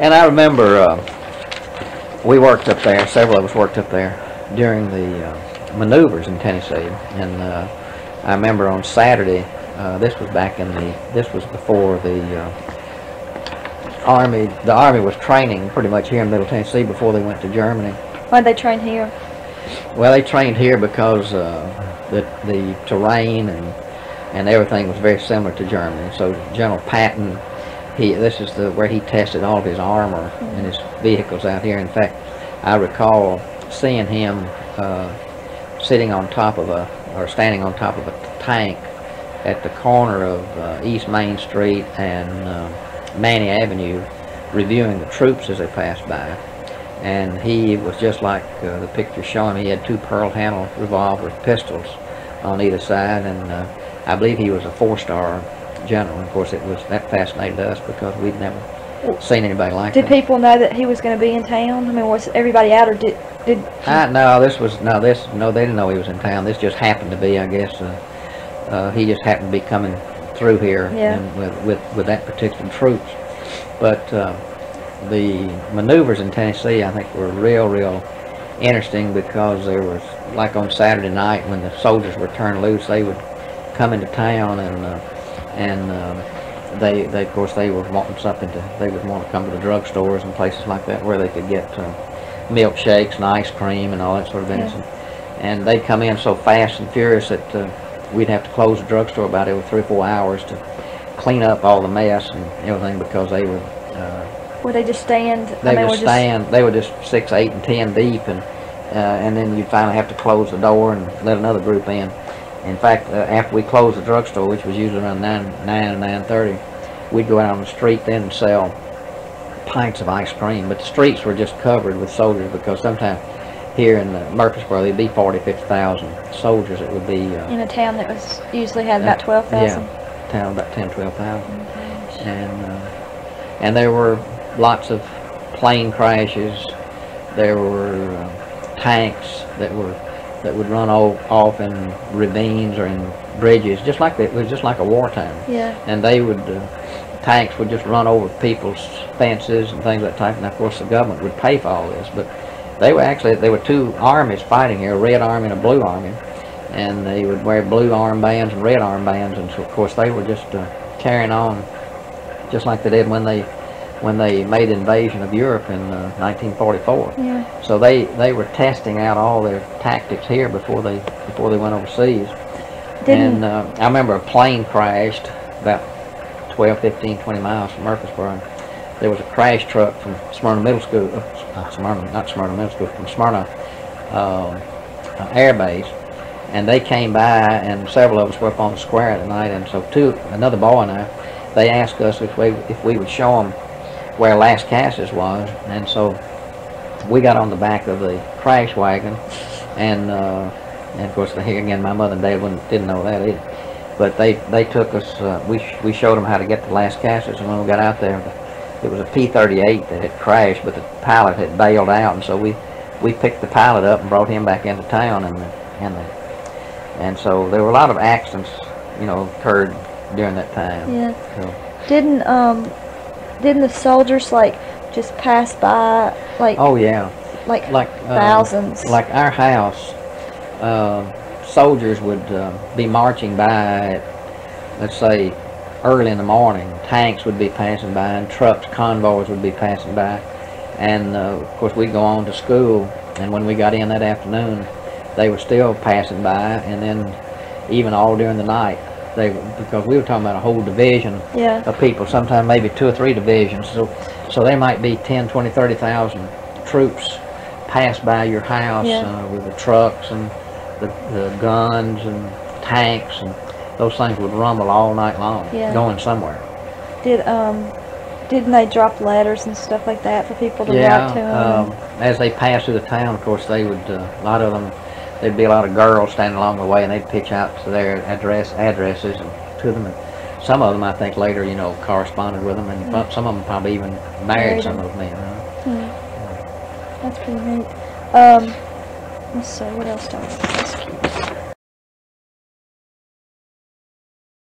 And I remember, uh, we worked up there, several of us worked up there during the uh, maneuvers in Tennessee. And uh, I remember on Saturday, uh, this was back in the, this was before the uh, Army, the Army was training pretty much here in Middle Tennessee before they went to Germany. Why'd they train here? Well, they trained here because uh, the, the terrain and, and everything was very similar to Germany. So General Patton, he, this is the, where he tested all of his armor and his vehicles out here. In fact, I recall seeing him uh, sitting on top of a, or standing on top of a tank at the corner of uh, East Main Street and uh, Maney Avenue reviewing the troops as they passed by. And he was just like uh, the picture showing. He had two pearl handle revolver pistols on either side, and uh, I believe he was a four-star general. Of course, it was that fascinated us because we'd never seen anybody like Did that. Did people know that he was going to be in town? I mean, was everybody out or did, did Uh, no, this was no, this no, they didn't know he was in town. This just happened to be, I guess. Uh, uh, he just happened to be coming through here Yeah. and with, with with that particular troops. But uh, the maneuvers in Tennessee, I think, were real, real interesting because there was like on Saturday night when the soldiers were turned loose, they would come into town and uh, and uh, they they of course they were wanting something to they would want to come to the drugstores and places like that where they could get uh, milkshakes and ice cream and all that sort of things. Yeah. And they'd come in so fast and furious that uh, we'd have to close the drugstore about every three or four hours to clean up all the mess and everything because they would uh, would they just stand? they mean, would were stand they were just six, eight, and ten deep, and uh, and then you'd finally have to close the door and let another group in. In fact, uh, after we closed the drugstore, which was usually around nine, nine and nine thirty, we'd go out on the street then and sell pints of ice cream. But the streets were just covered with soldiers because sometimes here in uh, Murfreesboro there'd be 40, 50,000 soldiers. It would be uh, in a town that was usually had about twelve thousand. yeah, town about 10, 12,000 and uh, and there were lots of plane crashes. There were uh, tanks that were that would run o- off in ravines or in bridges, just like it was just like a wartime. Yeah. And they would uh, tanks would just run over people's fences and things of that type. And of course, the government would pay for all this, but they were actually there were two armies fighting here, a red army and a blue army, and they would wear blue armbands and red armbands, and so of course they were just uh, carrying on just like they did when they when they made invasion of Europe in uh, 1944. Yeah. So they they were testing out all their tactics here before they before they went overseas. Didn't And uh, I remember a plane crashed about 12, 15, 20 miles from Murfreesboro. There was a crash truck from Smyrna Middle School, uh, Smyrna, not Smyrna Middle School, from Smyrna um, uh, Air Base, and they came by, and several of us were up on the square that night, and so two, another boy and I, they asked us if we if we would show them where Lascassas was, and so we got on the back of the crash wagon, and uh, and of course here again my mother and dad wouldn't, didn't know that either. But they they took us. Uh, we sh- we showed them how to get to Lascassas, and when we got out there, it was a P-38 that had crashed, but the pilot had bailed out, and so we we picked the pilot up and brought him back into town, and and the, and so there were a lot of accidents, you know, occurred during that time. yeah. So, Didn't um didn't the soldiers like just pass by like oh yeah. like, like uh, thousands? Like our house, uh, soldiers would uh, be marching by at, let's say, early in the morning. Tanks would be passing by, and trucks, convoys would be passing by, and uh, of course we'd go on to school. And when we got in that afternoon, they were still passing by, and then even all during the night, they because we were talking about a whole division yeah. of people, sometimes maybe two or three divisions. So, so there might be 10, 20, 30,000 troops pass by your house Yeah. uh, with the trucks and the, the guns and tanks and those things would rumble all night long, Yeah. going somewhere. Did um didn't they drop letters and stuff like that for people to yeah, write to them? um, as they passed through the town, of course, they would, uh, a lot of them, there'd be a lot of girls standing along the way and they'd pitch out to their address, addresses and to them. And some of them, I think, later, you know, corresponded with them and Mm. some of them probably even married some them. of those men. huh? Hmm. That's pretty neat. Um, let's see, what else do I want to ask